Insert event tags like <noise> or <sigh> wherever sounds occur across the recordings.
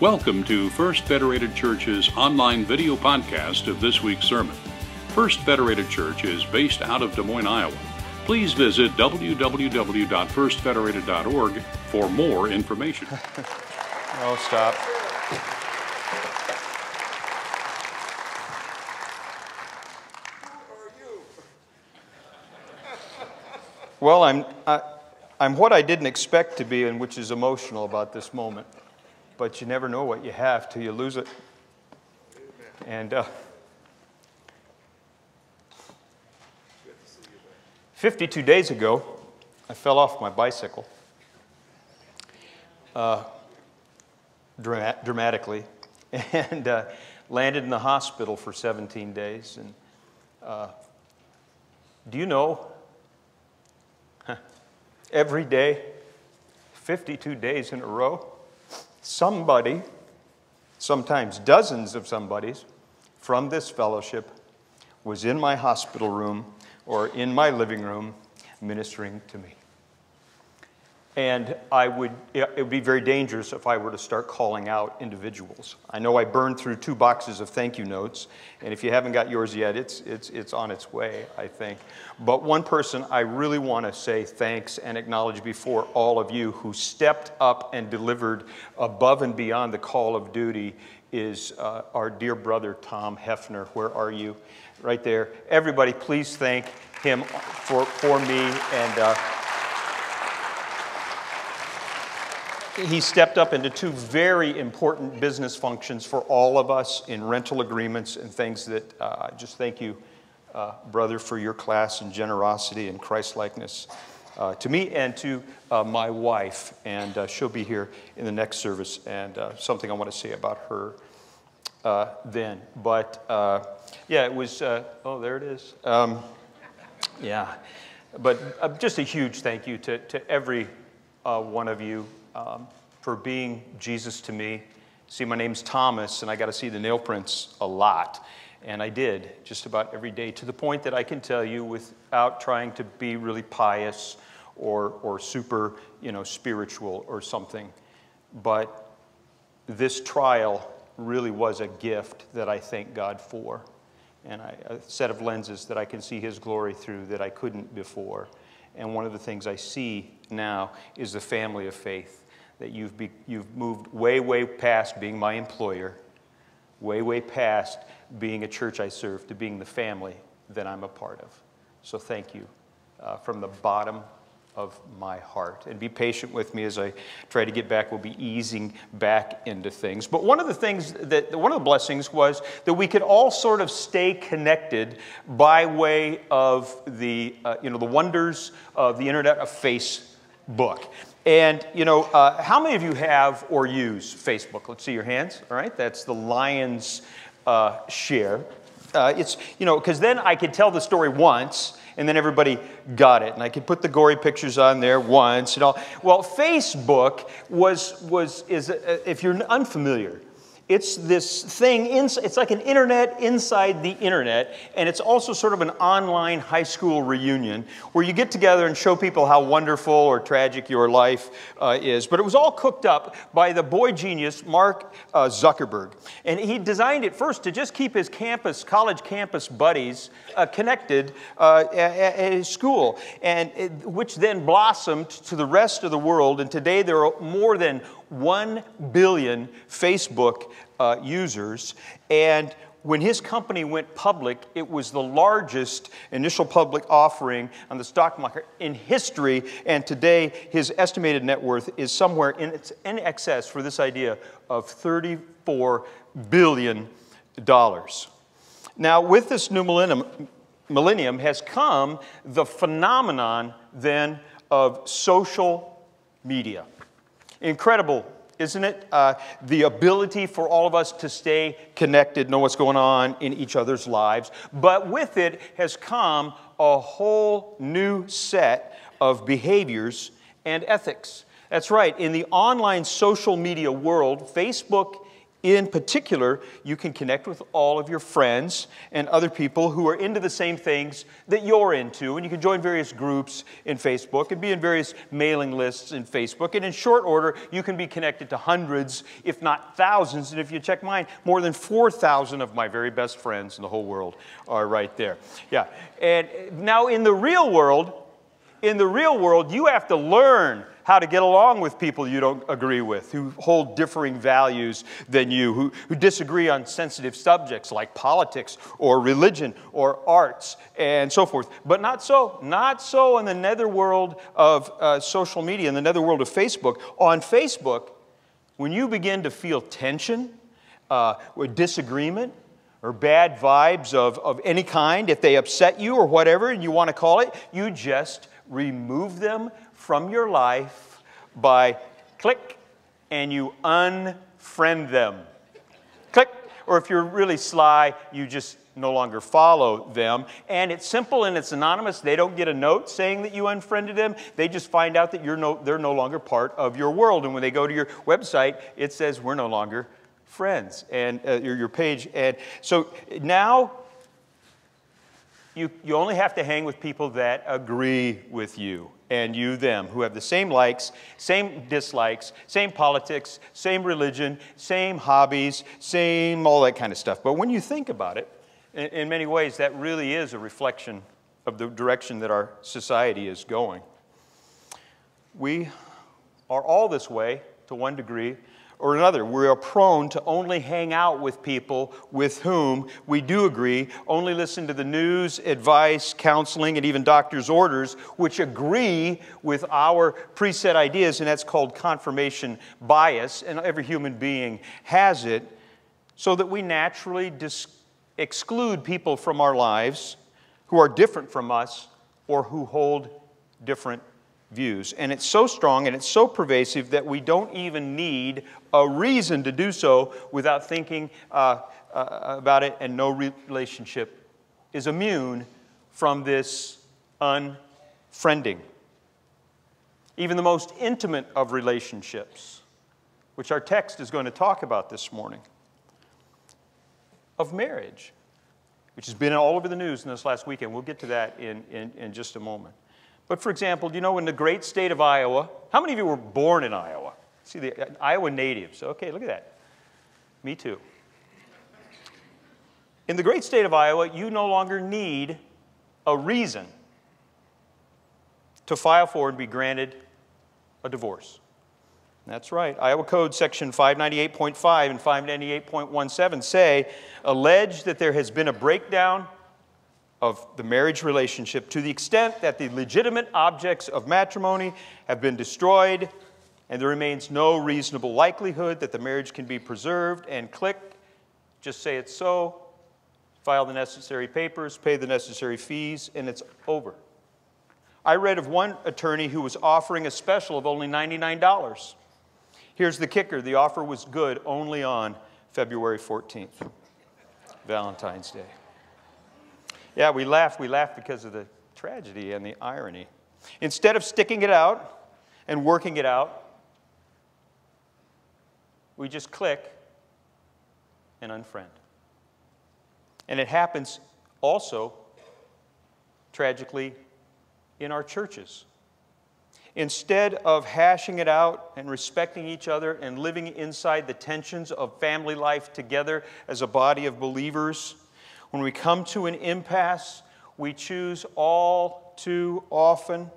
Welcome to First Federated Church's online video podcast of this week's sermon. First Federated Church is based out of Des Moines, Iowa. Please visit www.firstfederated.org for more information. No, <laughs> oh, stop. Well, I'm, I, I'm what I didn't expect to be, and which is emotional about this moment. But you never know what you have till you lose it. And uh, 52 days ago, I fell off my bicycle. Uh, dra- dramatically <laughs> and uh, landed in the hospital for 17 days. And uh, do you know, <laughs> every day, 52 days in a row, somebody, sometimes dozens of somebodies from this fellowship was in my hospital room or in my living room ministering to me. And I would, it would be very dangerous if I were to start calling out individuals. I know I burned through two boxes of thank you notes, and if you haven't got yours yet, it's, it's, it's on its way, I think. But one person I really want to say thanks and acknowledge before all of you who stepped up and delivered above and beyond the call of duty is uh, our dear brother Tom Hefner. Where are you? Right there. Everybody, please thank him for, for me and. Uh, he stepped up into two very important business functions for all of us in rental agreements and things that uh, just thank you, uh, brother, for your class and generosity and Christlikeness uh, to me and to uh, my wife. And uh, she'll be here in the next service, and uh, something I want to say about her then. But yeah, it was, oh, there it is. Um, yeah. But just a huge thank you to, to every one of you um, for being Jesus to me. See, my name's Thomas, and I got to see the nail prints a lot. And I did just about every day to the point that I can tell you without trying to be really pious or, or super, you know, spiritual or something. But this trial really was a gift that I thank God for. And I, a set of lenses that I can see His glory through that I couldn't before. And one of the things I see now is the family of faith that you've, be, you've moved way, way past being my employer, way, way past being a church I serve, to being the family that I'm a part of. So thank you uh, from the bottom of my heart. And be patient with me as I try to get back. We'll be easing back into things. But one of the things that, one of the blessings was that we could all sort of stay connected by way of the, uh, you know, the wonders of the internet of Facebook. And, you know, uh, how many of you have or use Facebook? Let's see your hands. All right, that's the lion's uh, share. Uh, it's, you know, because then I could tell the story once and then everybody got it. And I could put the gory pictures on there once and all. Well, Facebook was, was is, uh, if you're unfamiliar, it's this thing, it's like an internet inside the internet, and it's also sort of an online high school reunion where you get together and show people how wonderful or tragic your life uh, is. But it was all cooked up by the boy genius, Mark uh, Zuckerberg. And he designed it first to just keep his campus, college campus buddies uh, connected at, at, his school, and it, which then blossomed to the rest of the world. And today there are more than 1 billion Facebook uh, users. And when his company went public, it was the largest initial public offering on the stock market in history. And today, his estimated net worth is somewhere in, in excess for this idea of $34 billion. Now, with this new millennium, millennium has come the phenomenon then of social media. Incredible, isn't it? Uh, the ability for all of us to stay connected, know what's going on in each other's lives. But with it has come a whole new set of behaviors and ethics. That's right. In the online social media world, Facebook In particular, you can connect with all of your friends and other people who are into the same things that you're into. And you can join various groups in Facebook and be in various mailing lists in Facebook. And in short order, you can be connected to hundreds, if not thousands. And if you check mine, more than 4,000 of my very best friends in the whole world are right there. Yeah. And now in the real world, in the real world, you have to learn how to get along with people you don't agree with, who hold differing values than you, who, who disagree on sensitive subjects like politics or religion or arts and so forth. But not so, not so in the netherworld of uh, social media, in the netherworld of Facebook. On Facebook, when you begin to feel tension uh, or disagreement, or bad vibes of, of any kind, if they upset you or whatever, and you want to call it, you just remove them from your life by click and you unfriend them. Click. Or if you're really sly, you just no longer follow them. And it's simple and it's anonymous. They don't get a note saying that you unfriended them. They just find out that you're no, they're no longer part of your world. And when they go to your website, it says, We're no longer friends, and uh, your, your page. And so now you, you only have to hang with people that agree with you and you them, who have the same likes, same dislikes, same politics, same religion, same hobbies, same all that kind of stuff. But when you think about it, in, in many ways, that really is a reflection of the direction that our society is going. We are all this way to one degree or another. We are prone to only hang out with people with whom we do agree, only listen to the news, advice, counseling, and even doctor's orders, which agree with our preset ideas, and that's called confirmation bias, and every human being has it, so that we naturally dis- exclude people from our lives who are different from us or who hold different views. And it's so strong and it's so pervasive that we don't even need a reason to do so without thinking uh, uh, about it, and no relationship is immune from this unfriending. Even the most intimate of relationships, which our text is going to talk about this morning, of marriage, which has been all over the news in this last weekend. We'll get to that in, in, in just a moment. But for example, do you know in the great state of Iowa, how many of you were born in Iowa? See, the uh, Iowa natives. Okay, look at that. Me too. In the great state of Iowa, you no longer need a reason to file for and be granted a divorce. That's right. Iowa Code section 598.5 and 598.17 say allege that there has been a breakdown of the marriage relationship to the extent that the legitimate objects of matrimony have been destroyed and there remains no reasonable likelihood that the marriage can be preserved and click. Just say it's so file the necessary papers pay the necessary fees and it's over. I read of one attorney who was offering a special of only $99 here's the kicker the offer was good only on february 14th valentine's day yeah, we laugh. We laugh because of the tragedy and the irony. Instead of sticking it out and working it out, we just click and unfriend. And it happens also, tragically, in our churches. Instead of hashing it out and respecting each other and living inside the tensions of family life together as a body of believers, when we come to an impasse, we choose all too often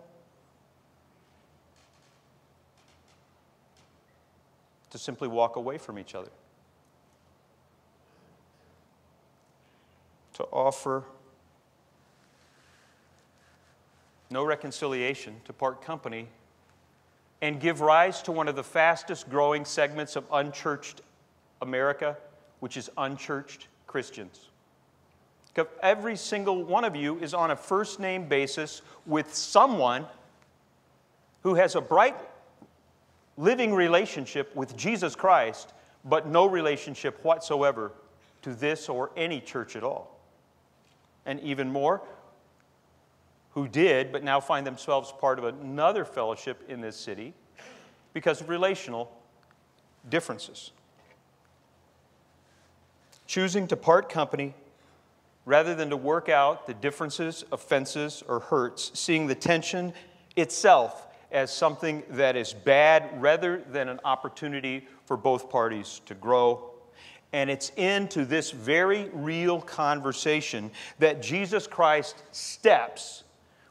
to simply walk away from each other, to offer no reconciliation, to part company, and give rise to one of the fastest growing segments of unchurched America, which is unchurched Christians. Every single one of you is on a first name basis with someone who has a bright living relationship with Jesus Christ, but no relationship whatsoever to this or any church at all. And even more, who did, but now find themselves part of another fellowship in this city because of relational differences. choosing to part company rather than to work out the differences, offenses, or hurts, seeing the tension itself as something that is bad rather than an opportunity for both parties to grow. And it's into this very real conversation that Jesus Christ steps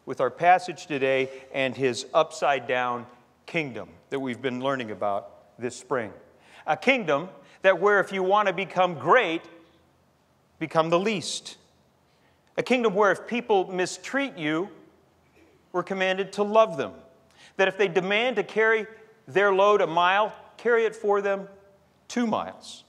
with our passage today and his upside down kingdom that we've been learning about this spring. A kingdom that, where if you want to become great, become the least. A kingdom where if people mistreat you, we're commanded to love them. That if they demand to carry their load a mile, carry it for them two miles.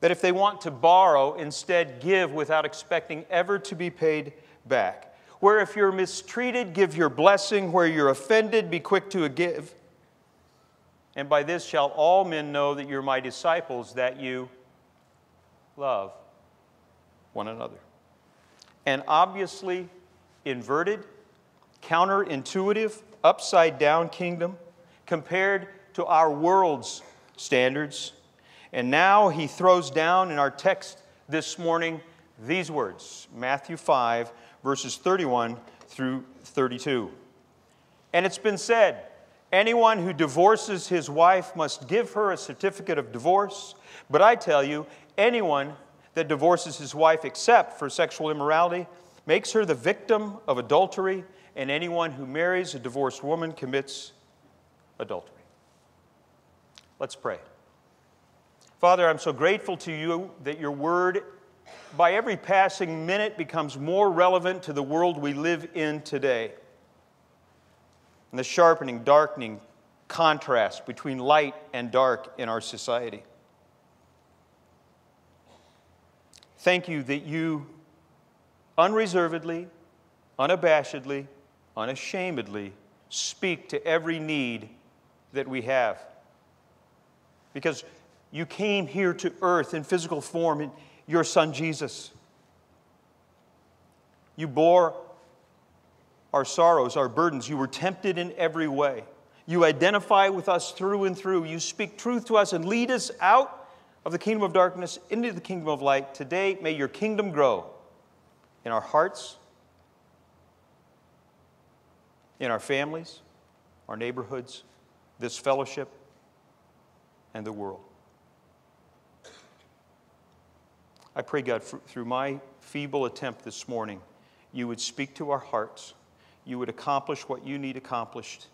That if they want to borrow, instead give without expecting ever to be paid back. Where if you're mistreated, give your blessing. Where you're offended, be quick to a give. And by this shall all men know that you're my disciples, that you love one another. And obviously, inverted, counterintuitive, upside down kingdom compared to our world's standards. And now he throws down in our text this morning these words Matthew 5, verses 31 through 32. And it's been said, Anyone who divorces his wife must give her a certificate of divorce. But I tell you, anyone that divorces his wife except for sexual immorality makes her the victim of adultery, and anyone who marries a divorced woman commits adultery. Let's pray. Father, I'm so grateful to you that your word, by every passing minute, becomes more relevant to the world we live in today and the sharpening, darkening contrast between light and dark in our society. Thank you that you unreservedly, unabashedly, unashamedly speak to every need that we have. Because you came here to earth in physical form in your son Jesus. You bore our sorrows, our burdens. You were tempted in every way. You identify with us through and through. You speak truth to us and lead us out of the kingdom of darkness into the kingdom of light. Today, may your kingdom grow in our hearts, in our families, our neighborhoods, this fellowship, and the world. I pray, God, through my feeble attempt this morning, you would speak to our hearts you would accomplish what you need accomplished.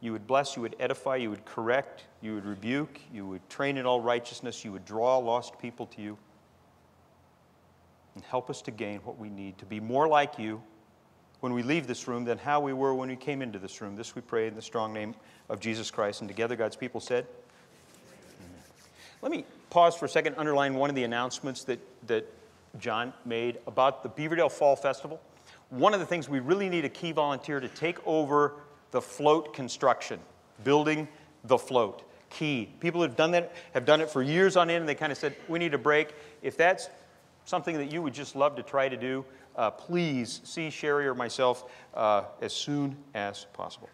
You would bless, you would edify, you would correct, you would rebuke, you would train in all righteousness, you would draw lost people to you. And help us to gain what we need to be more like you when we leave this room than how we were when we came into this room. This we pray in the strong name of Jesus Christ. And together, God's people said, Amen. Let me pause for a second, underline one of the announcements that, that John made about the Beaverdale Fall Festival one of the things we really need a key volunteer to take over the float construction, building the float. Key. People who've done that have done it for years on end, and they kind of said, We need a break. If that's something that you would just love to try to do, uh, please see Sherry or myself uh, as soon as possible.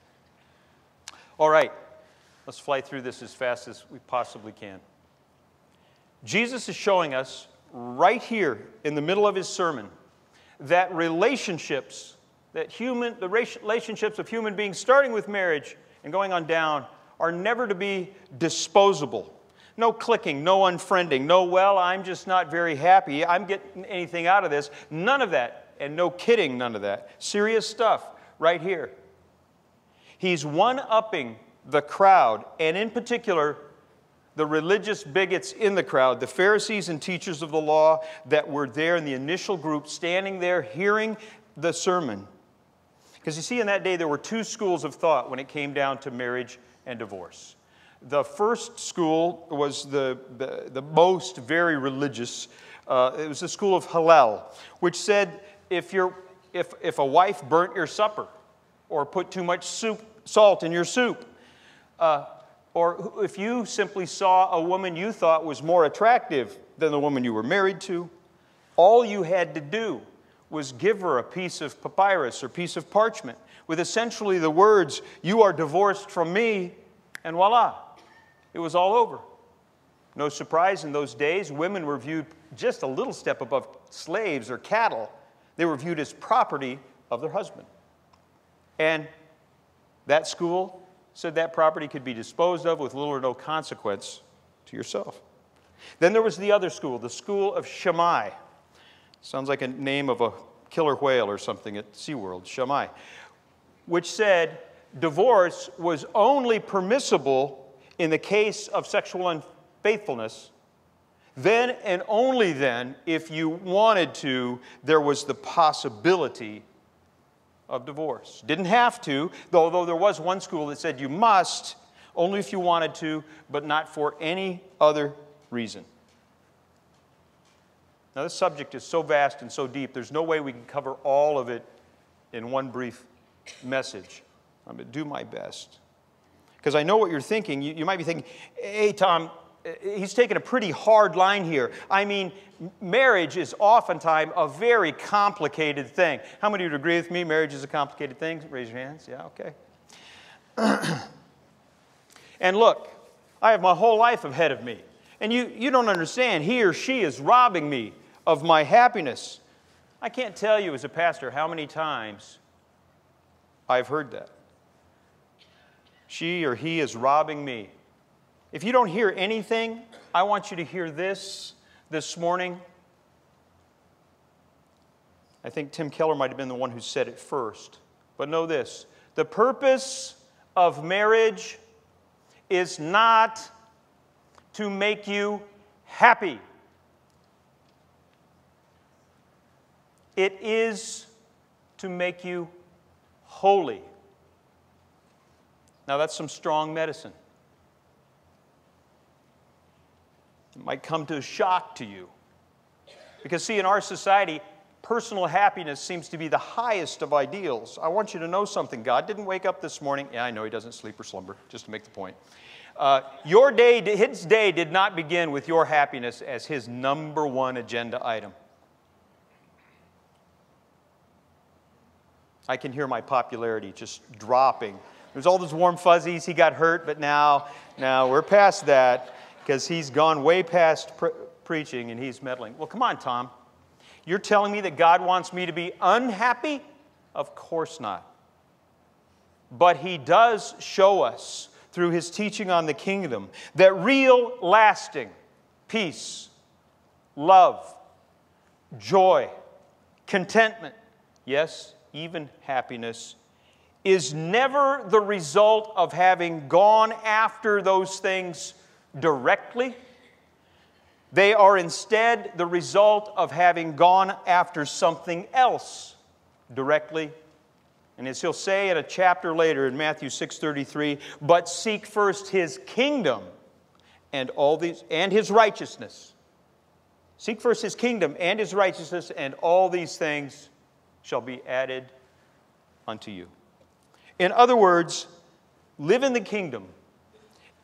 All right, let's fly through this as fast as we possibly can. Jesus is showing us right here in the middle of his sermon that relationships, that human, the relationships of human beings, starting with marriage and going on down, are never to be disposable. No clicking, no unfriending, no, well, I'm just not very happy, I'm getting anything out of this. None of that. And no kidding, none of that. Serious stuff right here. He's one upping the crowd, and in particular, the religious bigots in the crowd, the Pharisees and teachers of the law that were there in the initial group, standing there hearing the sermon. Because you see, in that day, there were two schools of thought when it came down to marriage and divorce. The first school was the, the, the most very religious. Uh, it was the school of Hillel, which said if, you if, if a wife burnt your supper or put too much soup, salt in your soup, uh, or if you simply saw a woman you thought was more attractive than the woman you were married to, all you had to do was give her a piece of papyrus or piece of parchment with essentially the words, You are divorced from me, and voila, it was all over. No surprise, in those days, women were viewed just a little step above slaves or cattle. They were viewed as property of their husband. And that school said that property could be disposed of with little or no consequence to yourself. Then there was the other school, the school of Shammai. Sounds like a name of a killer whale or something at SeaWorld, Shammai, which said divorce was only permissible in the case of sexual unfaithfulness. Then and only then, if you wanted to, there was the possibility of divorce. Didn't have to, though, though there was one school that said you must, only if you wanted to, but not for any other reason. Now, this subject is so vast and so deep, there's no way we can cover all of it in one brief message. I'm going to do my best. Because I know what you're thinking. You, you might be thinking, hey, Tom, eh, he's taking a pretty hard line here. I mean, marriage is oftentimes a very complicated thing. How many would agree with me? Marriage is a complicated thing? Raise your hands. Yeah, okay. <clears throat> and look, I have my whole life ahead of me. And you, you don't understand. He or she is robbing me of my happiness. I can't tell you as a pastor how many times I've heard that. She or he is robbing me. If you don't hear anything, I want you to hear this this morning. I think Tim Keller might have been the one who said it first. But know this the purpose of marriage is not to make you happy. It is to make you holy. Now, that's some strong medicine. It might come to a shock to you. Because, see, in our society, personal happiness seems to be the highest of ideals. I want you to know something. God didn't wake up this morning. Yeah, I know he doesn't sleep or slumber, just to make the point. Uh, your day, his day did not begin with your happiness as his number one agenda item. I can hear my popularity just dropping. There's all those warm fuzzies. He got hurt, but now, now we're past that because he's gone way past pre- preaching and he's meddling. Well, come on, Tom. You're telling me that God wants me to be unhappy? Of course not. But he does show us through his teaching on the kingdom that real, lasting peace, love, joy, contentment, yes, even happiness, is never the result of having gone after those things directly. They are instead the result of having gone after something else directly. And as he'll say in a chapter later in Matthew 6:33, but seek first his kingdom and all these and his righteousness. Seek first his kingdom and his righteousness, and all these things shall be added unto you. In other words, live in the kingdom,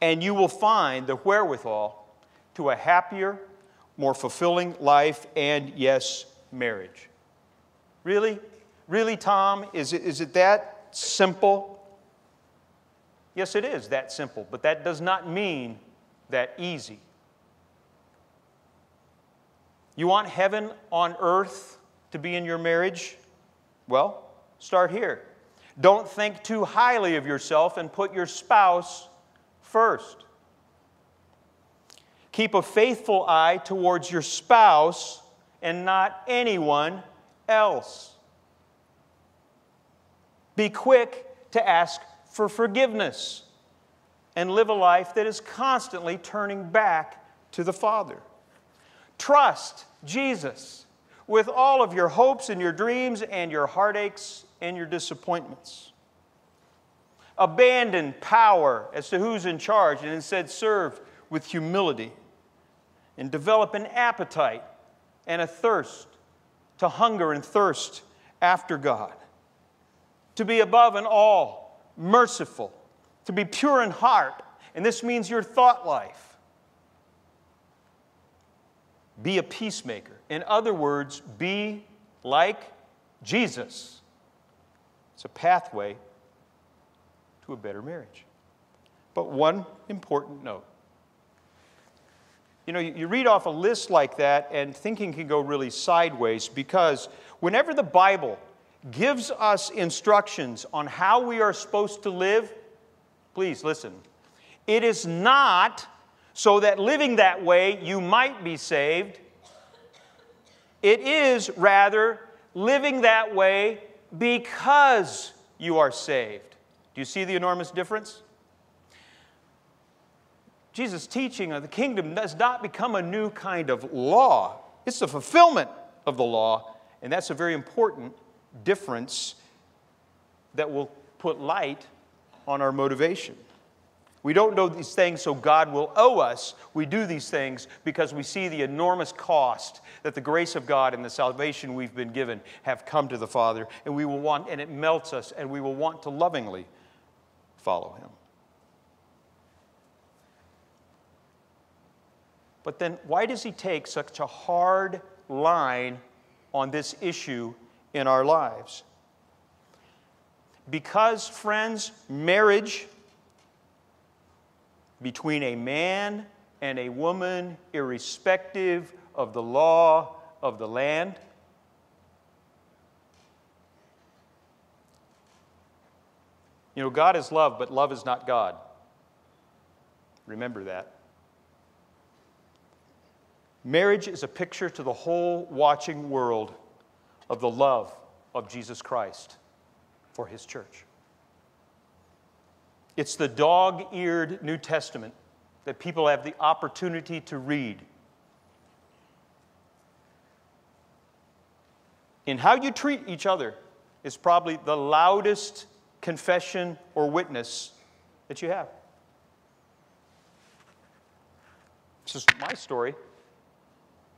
and you will find the wherewithal to a happier, more fulfilling life, and yes, marriage. Really? Really, Tom? Is it, is it that simple? Yes, it is that simple, but that does not mean that easy. You want heaven on earth to be in your marriage? Well, start here. Don't think too highly of yourself and put your spouse first. Keep a faithful eye towards your spouse and not anyone else. Be quick to ask for forgiveness and live a life that is constantly turning back to the Father. Trust Jesus with all of your hopes and your dreams and your heartaches and your disappointments. Abandon power as to who's in charge and instead serve with humility. And develop an appetite and a thirst to hunger and thirst after God. To be above and all merciful. To be pure in heart. And this means your thought life. Be a peacemaker. In other words, be like Jesus. It's a pathway to a better marriage. But one important note You know, you read off a list like that, and thinking can go really sideways because whenever the Bible gives us instructions on how we are supposed to live, please listen. It is not so that living that way you might be saved. It is rather living that way because you are saved. Do you see the enormous difference? Jesus' teaching of the kingdom does not become a new kind of law, it's the fulfillment of the law, and that's a very important difference that will put light on our motivation. We don't know these things so God will owe us. We do these things because we see the enormous cost that the grace of God and the salvation we've been given have come to the Father, and we will want, and it melts us, and we will want to lovingly follow Him. But then, why does He take such a hard line on this issue in our lives? Because, friends, marriage between a man and a woman, irrespective of the law of the land. You know, God is love, but love is not God. Remember that. Marriage is a picture to the whole watching world of the love of Jesus Christ for his church. It's the dog eared New Testament that people have the opportunity to read. In how you treat each other is probably the loudest confession or witness that you have. This is my story.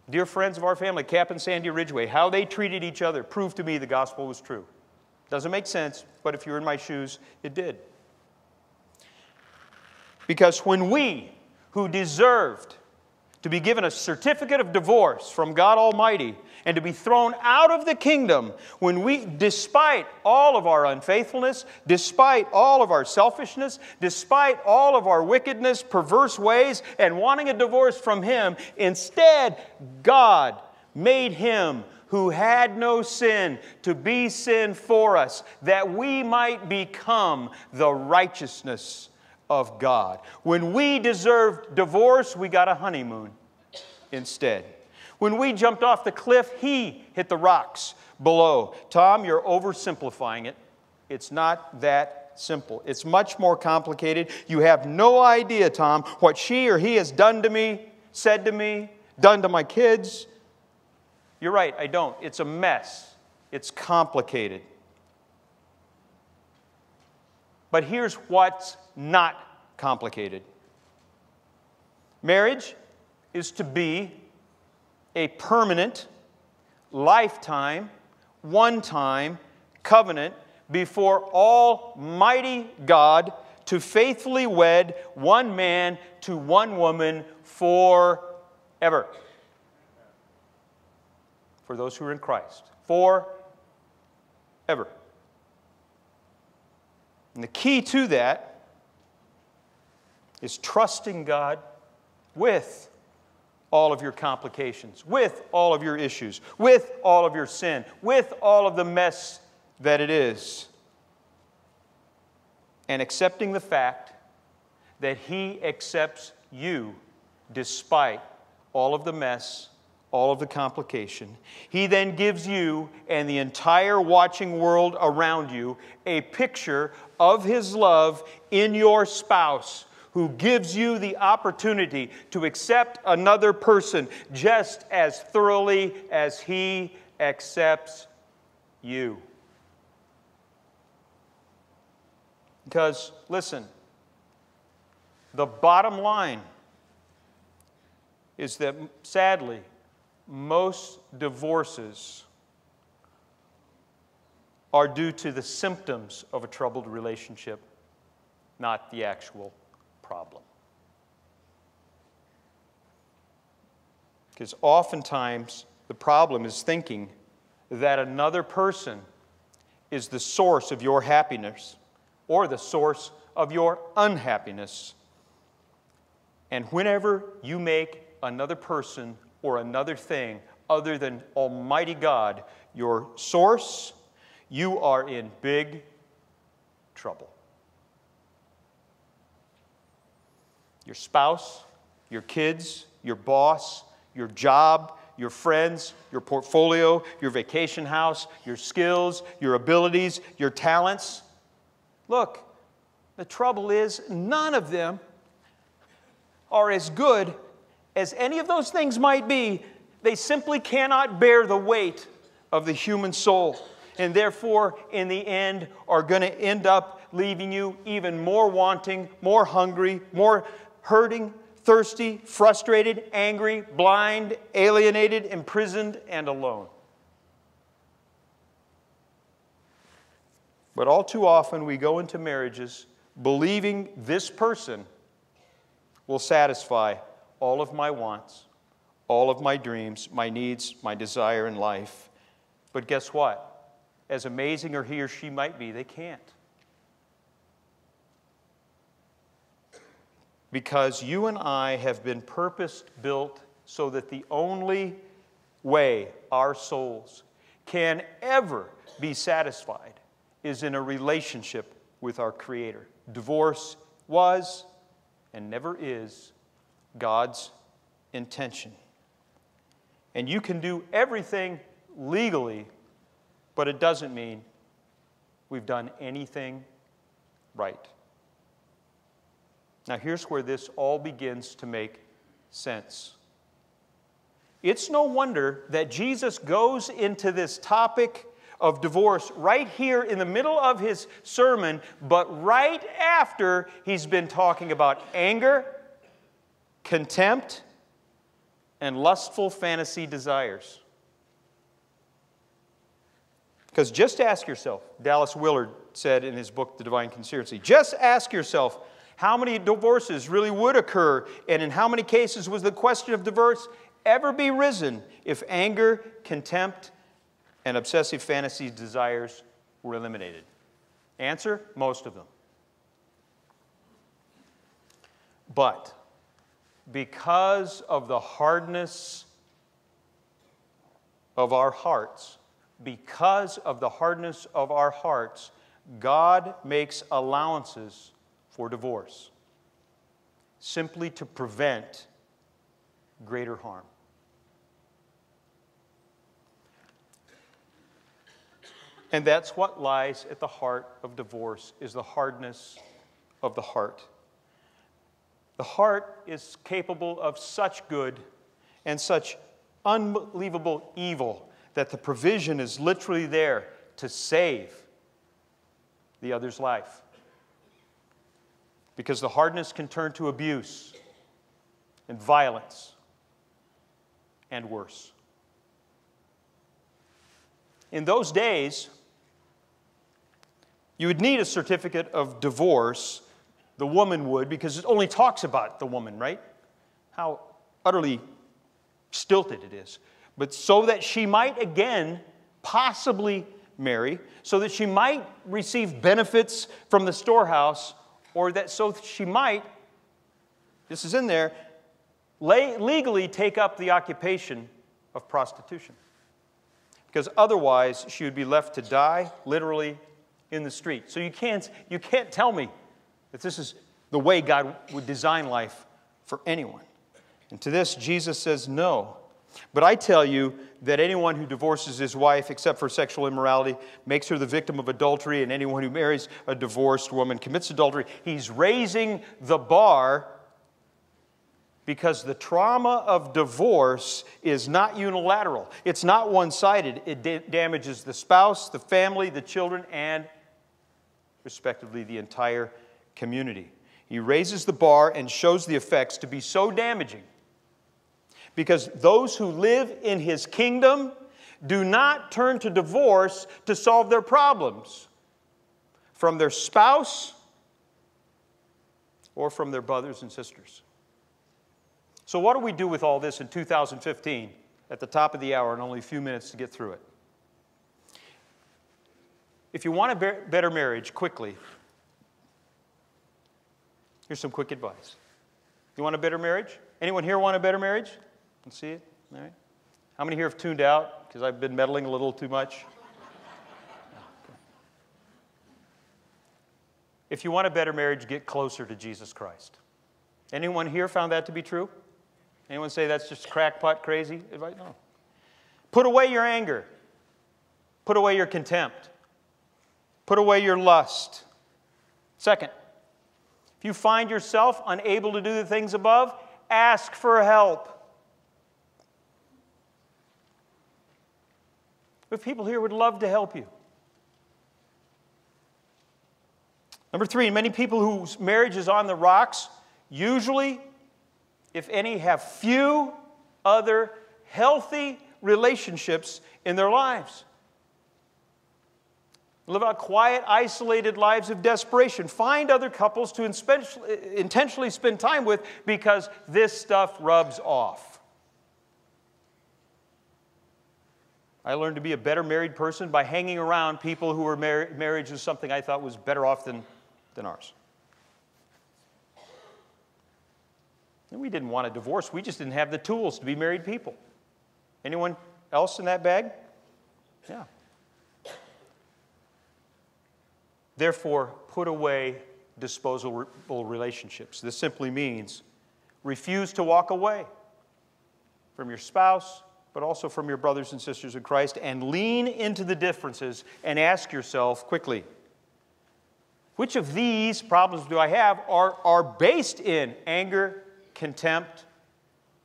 Dear friends of our family, Cap and Sandy Ridgway, how they treated each other proved to me the gospel was true. Doesn't make sense, but if you're in my shoes, it did. Because when we, who deserved to be given a certificate of divorce from God Almighty and to be thrown out of the kingdom, when we, despite all of our unfaithfulness, despite all of our selfishness, despite all of our wickedness, perverse ways, and wanting a divorce from Him, instead, God made Him who had no sin to be sin for us, that we might become the righteousness of God. When we deserved divorce, we got a honeymoon instead. When we jumped off the cliff, he hit the rocks below. Tom, you're oversimplifying it. It's not that simple. It's much more complicated. You have no idea, Tom, what she or he has done to me, said to me, done to my kids. You're right, I don't. It's a mess. It's complicated. But here's what's not complicated marriage is to be a permanent, lifetime, one time covenant before Almighty God to faithfully wed one man to one woman forever. For those who are in Christ. Forever. And the key to that is trusting God with all of your complications, with all of your issues, with all of your sin, with all of the mess that it is, and accepting the fact that He accepts you despite all of the mess all of the complication. He then gives you and the entire watching world around you a picture of His love in your spouse who gives you the opportunity to accept another person just as thoroughly as He accepts you. Because, listen, the bottom line is that sadly, most divorces are due to the symptoms of a troubled relationship, not the actual problem. Because oftentimes the problem is thinking that another person is the source of your happiness or the source of your unhappiness. And whenever you make another person or another thing other than Almighty God your source, you are in big trouble. Your spouse, your kids, your boss, your job, your friends, your portfolio, your vacation house, your skills, your abilities, your talents. Look, the trouble is, none of them are as good as any of those things might be. They simply cannot bear the weight of the human soul, and therefore, in the end, are going to end up leaving you even more wanting, more hungry, more hurting, thirsty, frustrated, angry, blind, alienated, imprisoned, and alone. But all too often, we go into marriages believing this person will satisfy all of my wants, all of my dreams, my needs, my desire in life. But guess what? As amazing as he or she might be, they can't. Because you and I have been purpose built so that the only way our souls can ever be satisfied is in a relationship with our Creator. Divorce was and never is God's intention. And you can do everything legally, but it doesn't mean we've done anything right. Now, here's where this all begins to make sense. It's no wonder that Jesus goes into this topic of divorce right here in the middle of his sermon, but right after he's been talking about anger, contempt, and lustful fantasy desires. Because just ask yourself, Dallas Willard said in his book, The Divine Conspiracy, just ask yourself how many divorces really would occur, and in how many cases was the question of divorce ever be risen if anger, contempt, and obsessive fantasy desires were eliminated? Answer most of them. But because of the hardness of our hearts, because of the hardness of our hearts, God makes allowances for divorce simply to prevent greater harm. And that's what lies at the heart of divorce is the hardness of the heart. The heart is capable of such good and such unbelievable evil that the provision is literally there to save the other's life. Because the hardness can turn to abuse and violence and worse. In those days, you would need a certificate of divorce, the woman would, because it only talks about the woman, right? How utterly stilted it is. But so that she might again possibly marry, so that she might receive benefits from the storehouse, or that so she might, this is in there, lay, legally take up the occupation of prostitution. Because otherwise, she would be left to die, literally in the street. So you can't, you can't tell me that this is the way God would design life for anyone. And to this, Jesus says no. But I tell you that anyone who divorces his wife except for sexual immorality makes her the victim of adultery, and anyone who marries a divorced woman commits adultery. He's raising the bar because the trauma of divorce is not unilateral, it's not one sided. It da- damages the spouse, the family, the children, and respectively, the entire community. He raises the bar and shows the effects to be so damaging because those who live in his kingdom do not turn to divorce to solve their problems from their spouse or from their brothers and sisters. So, what do we do with all this in 2015 at the top of the hour and only a few minutes to get through it? If you want a better marriage quickly, here's some quick advice. You want a better marriage? Anyone here want a better marriage? Let's see it. All right. How many here have tuned out because I've been meddling a little too much? If you want a better marriage, get closer to Jesus Christ. Anyone here found that to be true? Anyone say that's just crackpot crazy advice? No. Put away your anger. Put away your contempt. Put away your lust. Second, if you find yourself unable to do the things above, ask for help. But people here would love to help you. Number three, many people whose marriage is on the rocks usually, if any, have few other healthy relationships in their lives. Live out quiet, isolated lives of desperation. Find other couples to intentionally spend time with because this stuff rubs off. I learned to be a better married person by hanging around people who were mar- marriage is something I thought was better off than, than ours. And we didn't want a divorce, we just didn't have the tools to be married people. Anyone else in that bag? Yeah. Therefore, put away disposable relationships. This simply means refuse to walk away from your spouse, but also from your brothers and sisters in Christ, and lean into the differences and ask yourself quickly which of these problems do I have are, are based in anger, contempt,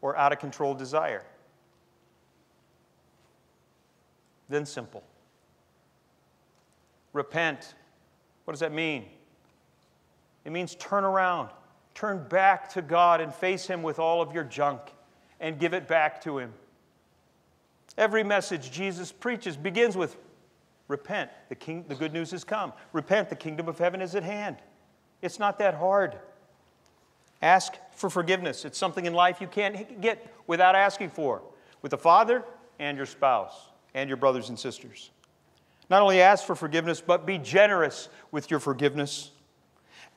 or out of control desire? Then simple. Repent. What does that mean? It means turn around, turn back to God and face Him with all of your junk and give it back to Him. Every message Jesus preaches begins with repent. The, king, the good news has come. Repent, the kingdom of heaven is at hand. It's not that hard. Ask for forgiveness. It's something in life you can't get without asking for with the Father and your spouse and your brothers and sisters. Not only ask for forgiveness, but be generous with your forgiveness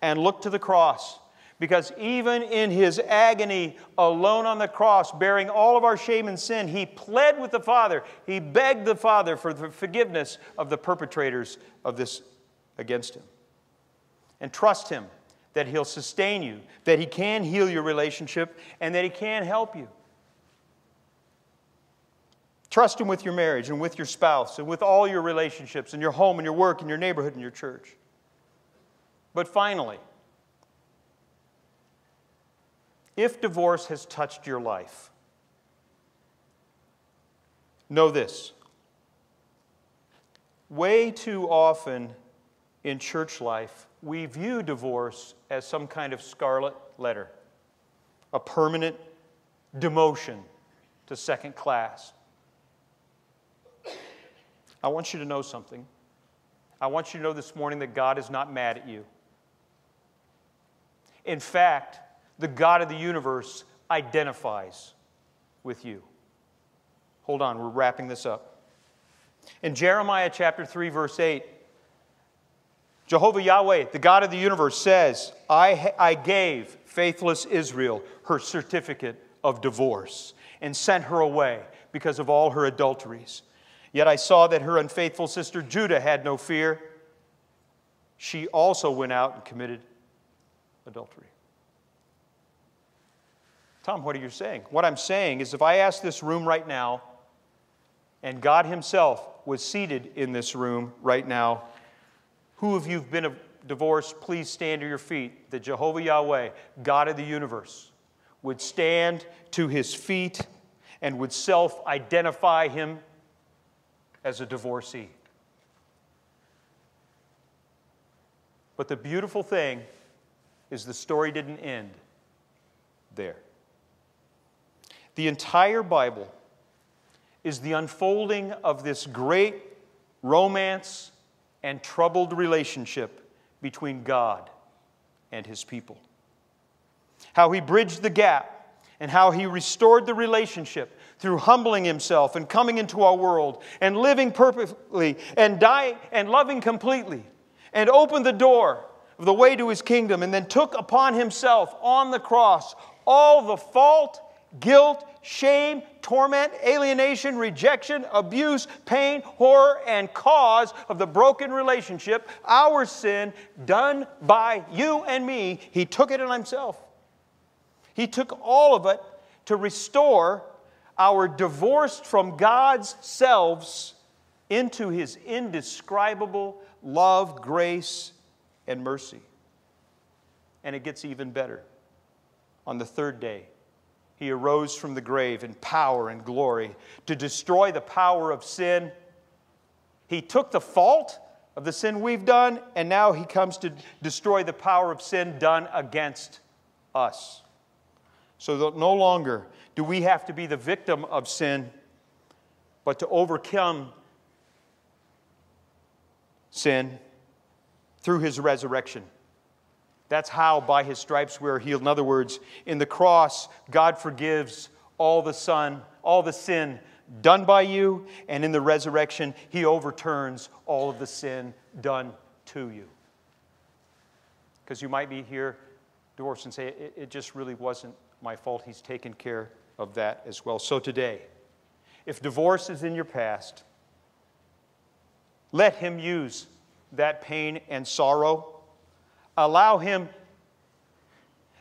and look to the cross because even in his agony alone on the cross, bearing all of our shame and sin, he pled with the Father. He begged the Father for the forgiveness of the perpetrators of this against him. And trust him that he'll sustain you, that he can heal your relationship, and that he can help you. Trust him with your marriage and with your spouse and with all your relationships and your home and your work and your neighborhood and your church. But finally, if divorce has touched your life, know this. Way too often in church life, we view divorce as some kind of scarlet letter, a permanent demotion to second class. I want you to know something. I want you to know this morning that God is not mad at you. In fact, the God of the universe identifies with you. Hold on, we're wrapping this up. In Jeremiah chapter 3, verse 8, Jehovah Yahweh, the God of the universe, says, I, I gave faithless Israel her certificate of divorce and sent her away because of all her adulteries. Yet I saw that her unfaithful sister Judah had no fear. She also went out and committed adultery. Tom, what are you saying? What I'm saying is if I ask this room right now, and God Himself was seated in this room right now, who of you have been divorced, please stand to your feet. That Jehovah Yahweh, God of the universe, would stand to his feet and would self identify him as a divorcee. But the beautiful thing is the story didn't end there. The entire Bible is the unfolding of this great romance and troubled relationship between God and his people. How he bridged the gap and how he restored the relationship through humbling himself and coming into our world and living perfectly and dying and loving completely and opened the door of the way to his kingdom and then took upon himself on the cross all the fault, guilt, shame, torment, alienation, rejection, abuse, pain, horror, and cause of the broken relationship, our sin done by you and me, He took it on Himself. He took all of it to restore our divorced from God's selves into His indescribable love, grace, and mercy. And it gets even better. On the third day, he arose from the grave in power and glory to destroy the power of sin. He took the fault of the sin we've done, and now he comes to destroy the power of sin done against us. So that no longer do we have to be the victim of sin, but to overcome sin through his resurrection. That's how, by his stripes, we're healed. In other words, in the cross, God forgives all the son, all the sin done by you, and in the resurrection, he overturns all of the sin done to you. Because you might be here, divorced, and say, it, it just really wasn't my fault. He's taken care of that as well. So today, if divorce is in your past, let him use that pain and sorrow Allow Him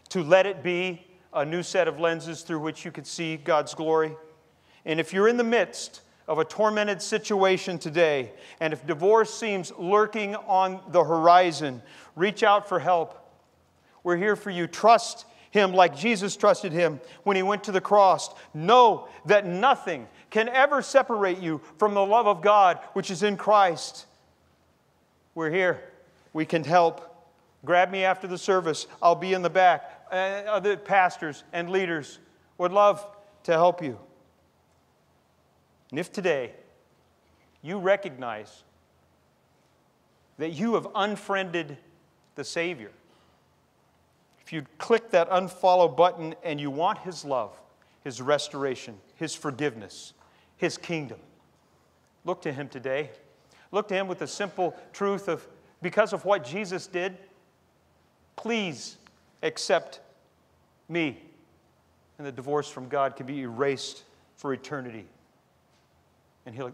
to let it be a new set of lenses through which you could see God's glory. And if you're in the midst of a tormented situation today, and if divorce seems lurking on the horizon, reach out for help. We're here for you. Trust Him like Jesus trusted Him when He went to the cross. Know that nothing can ever separate you from the love of God which is in Christ. We're here. We can help. Grab me after the service. I'll be in the back. Uh, other pastors and leaders would love to help you. And if today you recognize that you have unfriended the Savior, if you click that unfollow button and you want His love, His restoration, His forgiveness, His kingdom, look to Him today. Look to Him with the simple truth of because of what Jesus did, Please accept me. And the divorce from God can be erased for eternity. And He'll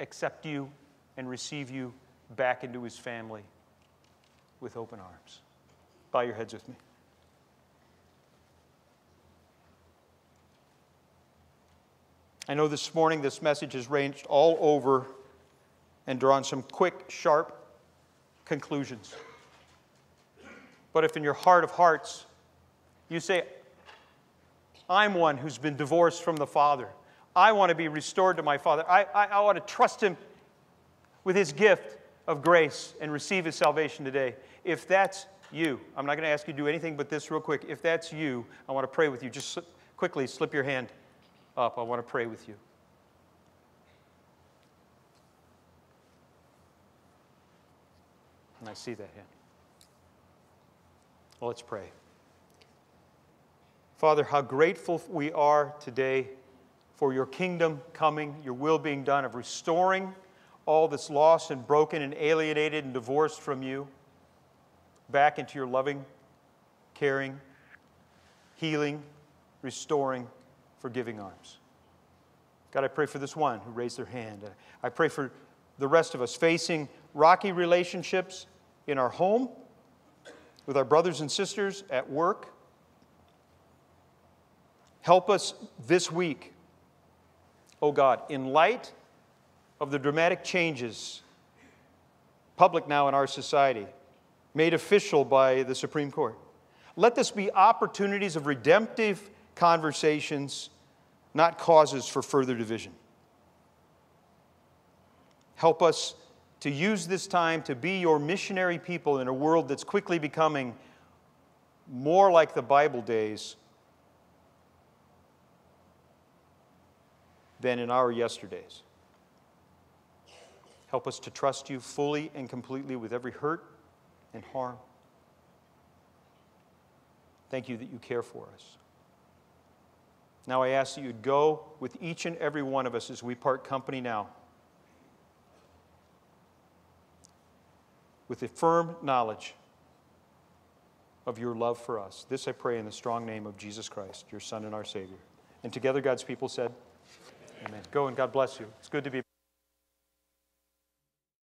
accept you and receive you back into His family with open arms. Bow your heads with me. I know this morning this message has ranged all over and drawn some quick, sharp conclusions. But if in your heart of hearts you say, I'm one who's been divorced from the Father, I want to be restored to my Father, I, I, I want to trust Him with His gift of grace and receive His salvation today. If that's you, I'm not going to ask you to do anything but this real quick. If that's you, I want to pray with you. Just quickly slip your hand up. I want to pray with you. And I see that hand. Well, let's pray. Father, how grateful we are today for your kingdom coming, your will being done of restoring all that's lost and broken and alienated and divorced from you back into your loving, caring, healing, restoring, forgiving arms. God, I pray for this one who raised their hand. I pray for the rest of us facing rocky relationships in our home with our brothers and sisters at work. Help us this week, oh God, in light of the dramatic changes public now in our society, made official by the Supreme Court. Let this be opportunities of redemptive conversations, not causes for further division. Help us to use this time to be your missionary people in a world that's quickly becoming more like the Bible days than in our yesterdays. Help us to trust you fully and completely with every hurt and harm. Thank you that you care for us. Now I ask that you'd go with each and every one of us as we part company now. with a firm knowledge of your love for us. This I pray in the strong name of Jesus Christ, your Son and our Savior. And together, God's people said, Amen. Go and God bless you. It's good to be.